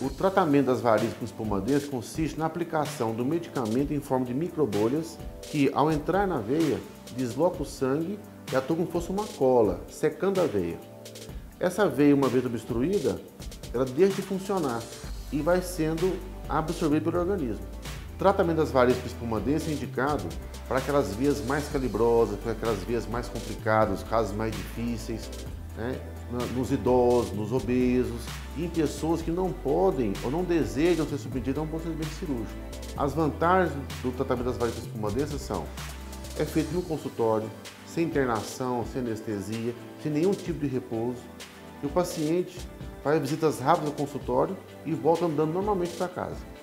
O tratamento das varizes com espumadez consiste na aplicação do medicamento em forma de microbolhas que, ao entrar na veia, desloca o sangue e atua como se fosse uma cola, secando a veia. Essa veia, uma vez obstruída, ela deixa de funcionar e vai sendo absorvida pelo organismo. O tratamento das varizes com espumadez é indicado para aquelas vias mais calibrosas, para aquelas vias mais complicadas, casos mais difíceis, né? nos idosos, nos obesos e em pessoas que não podem ou não desejam ser submetidas a um procedimento cirúrgico. As vantagens do tratamento das varizes espumadez são é feito no consultório, sem internação, sem anestesia, sem nenhum tipo de repouso. E o paciente faz visitas rápidas ao consultório e volta andando normalmente para casa.